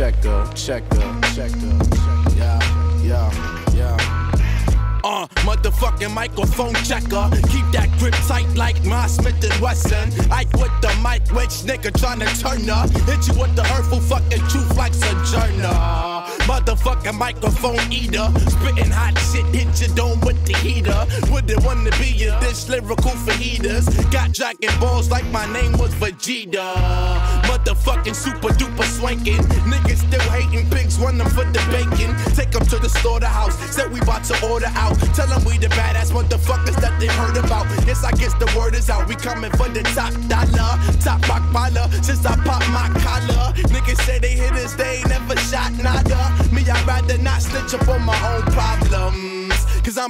checker, checker, checker, yeah, yeah, yeah. Uh, motherfucking microphone checker. Keep that grip tight like my Smith and Wesson. Ike with the mic, which nigga tryna turn up. Hit you with the hurtful fucking truth like Sojourner. Motherfucking microphone eater. Spitting hot shit, hit your dome with the heater. Wouldn't wanna be you, this lyrical for heaters. Got dragon balls like my name was Vegeta. Motherfucking super duper swanking. Niggas still hating, pigs run them for the bacon. Take them to the slaughterhouse, said we about to order out. Tell them we the badass motherfuckers that they heard about. Yes, I guess the word is out. We coming for the top dollar, top rock baller. Since I popped my collar, niggas say they hit us, they ain't never shot nada. Me, I'd rather not snitch up on my own problems. Cause I'm